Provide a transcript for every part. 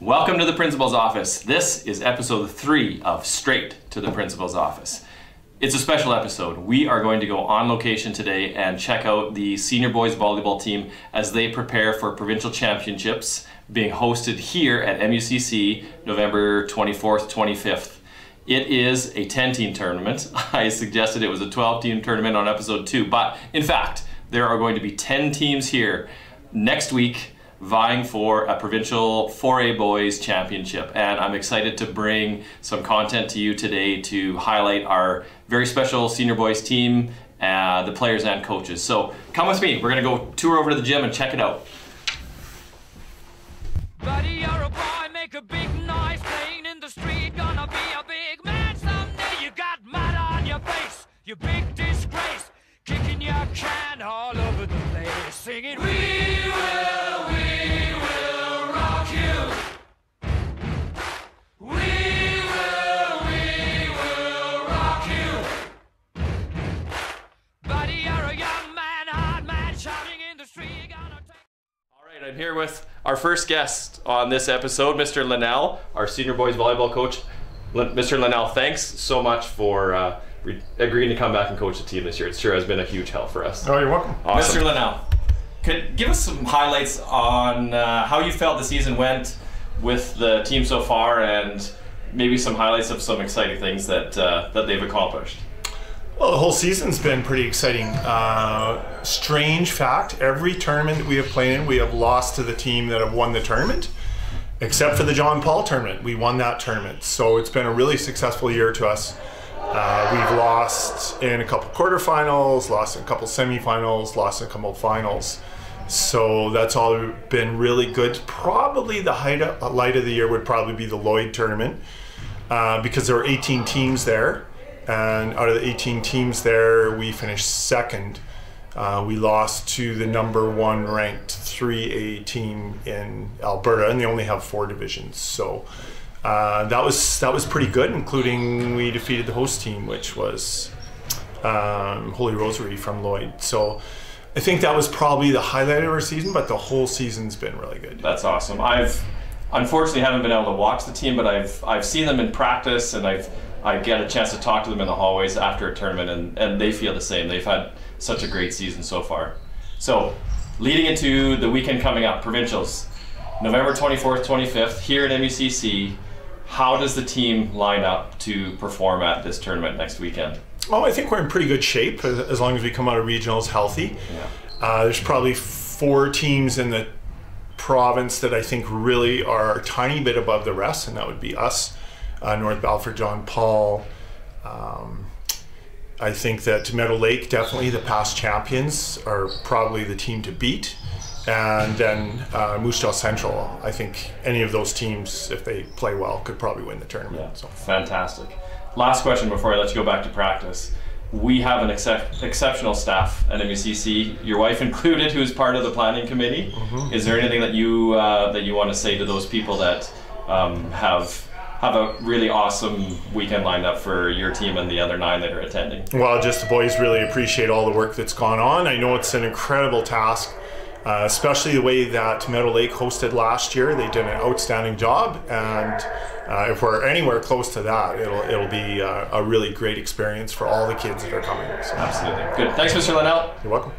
Welcome to the principal's office. This is episode three of Straight to the Principal's Office. It's a special episode. We are going to go on location today and check out the senior boys volleyball team as they prepare for provincial championships being hosted here at MUCC November 24th, 25th. It is a 10 team tournament. I suggested it was a 12 team tournament on episode two, but in fact, there are going to be 10 teams here next week vying for a provincial 4A boys championship. And I'm excited to bring some content to you today to highlight our very special senior boys team, uh, the players and coaches. So come with me, we're gonna go tour over to the gym and check it out. Buddy, you're a boy, make a big noise. Playing in the street, gonna be a big man someday. You got mud on your face, you big disgrace, kicking your can all over the place, singing, We I'm here with our first guest on this episode, Mr. Linnell, our senior boys volleyball coach. Mr. Linnell, thanks so much for uh, agreeing to come back and coach the team this year. It sure has been a huge help for us. Oh, you're welcome. Awesome. Mr. Linnell, could give us some highlights on uh, how you felt the season went with the team so far, and maybe some highlights of some exciting things that uh, that they've accomplished. Well, the whole season's been pretty exciting. Uh, strange fact: every tournament we have played in, we have lost to the team that have won the tournament, except for the John Paul tournament. We won that tournament, so it's been a really successful year to us. Uh, we've lost in a couple quarterfinals, lost in a couple semifinals, lost in a couple finals. So that's all been really good. Probably the highlight of the year would probably be the Lloyd tournament uh, because there were 18 teams there and out of the 18 teams there, we finished second. Uh, we lost to the number one ranked 3A team in Alberta, and they only have four divisions. So uh, that was that was pretty good, including we defeated the host team, which was um, Holy Rosary from Lloyd. So I think that was probably the highlight of our season, but the whole season's been really good. That's awesome. I've unfortunately haven't been able to watch the team, but I've I've seen them in practice, and I've I get a chance to talk to them in the hallways after a tournament, and, and they feel the same. They've had such a great season so far. So, leading into the weekend coming up, provincials, November 24th, 25th, here at MUCC. How does the team line up to perform at this tournament next weekend? Oh, I think we're in pretty good shape as long as we come out of regionals healthy. Yeah. Uh, there's probably four teams in the province that I think really are a tiny bit above the rest, and that would be us uh, North Battleford, John Paul. Um, I think that Meadow Lake, definitely the past champions, are probably the team to beat. And then uh, Moose Jaw Central, I think any of those teams, if they play well, could probably win the tournament. Yeah. So. Fantastic. Last question before I let you go back to practice. We have an excep- exceptional staff at MUCC, your wife included, who is part of the planning committee. Mm-hmm. Is there anything that you uh, that you want to say to those people that um, have have a really awesome weekend lined up for your team and the other nine that are attending. Well, just the boys really appreciate all the work that's gone on. I know it's an incredible task, uh, especially the way that Meadow Lake hosted last year. They did an outstanding job, and uh, if we're anywhere close to that, it'll it'll be uh, a really great experience for all the kids that are coming. So. Absolutely. Good. Thanks, Mr. Linnell. You're welcome.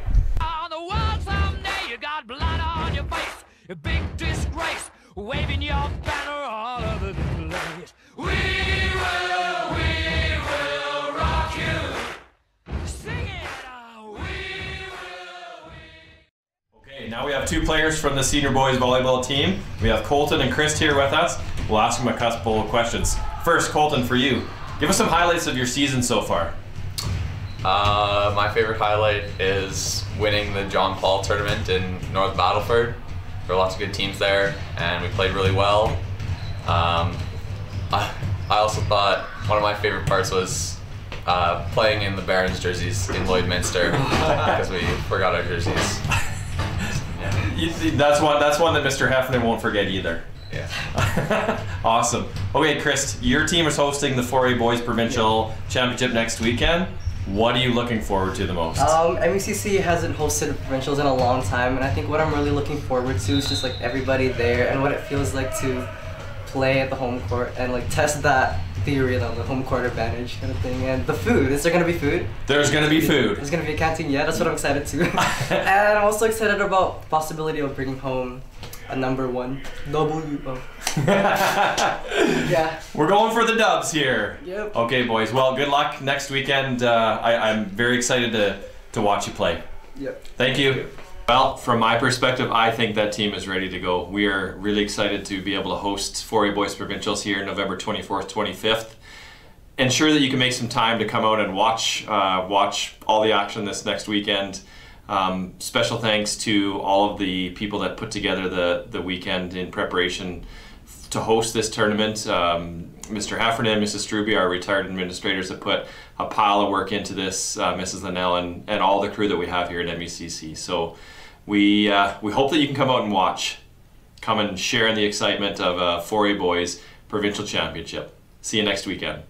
Big disgrace, waving your banner all over the place. We will, we will rock you. Sing it. Oh, we will, we... Okay, now we have two players from the senior boys volleyball team. We have Colton and Chris here with us. We'll ask them a couple of questions. First, Colton, for you, give us some highlights of your season so far. Uh, my favorite highlight is winning the John Paul tournament in North Battleford. There were lots of good teams there, and we played really well. Um, I, I also thought one of my favorite parts was uh, playing in the Barons jerseys in Lloydminster because we forgot our jerseys. yeah. That's one. That's one that Mr. Hefner won't forget either. Yeah. awesome. Okay, Chris, your team is hosting the 4A Boys Provincial Championship next weekend. What are you looking forward to the most? Um, MUCC hasn't hosted provincials in a long time, and I think what I'm really looking forward to is just like everybody there and what it feels like to play at the home court and like test that theory on the home court advantage kind of thing. And the food, is there gonna be food? There's gonna be food. There's gonna be a canteen. Yeah, that's what I'm excited to. and I'm also excited about possibility of bringing home a number one W. Oh. yeah. We're going for the dubs here. Yep. Okay, boys. Well, good luck next weekend. Uh, I, I'm very excited to, to watch you play. Yep. Thank you. Well, from my perspective, I think that team is ready to go. We are really excited to be able to host 4A Boys Provincials here November 24th, 25th. Ensure that you can make some time to come out and watch uh, watch all the action this next weekend. Um, special thanks to all of the people that put together the, the weekend in preparation to host this tournament. Um, Mr. Heffernan, Mrs. Struby, our retired administrators, that put a pile of work into this, uh, Mrs. Linnell, and, and all the crew that we have here at MUCC. So we, uh, we hope that you can come out and watch. Come and share in the excitement of uh, 4A Boys Provincial Championship. See you next weekend.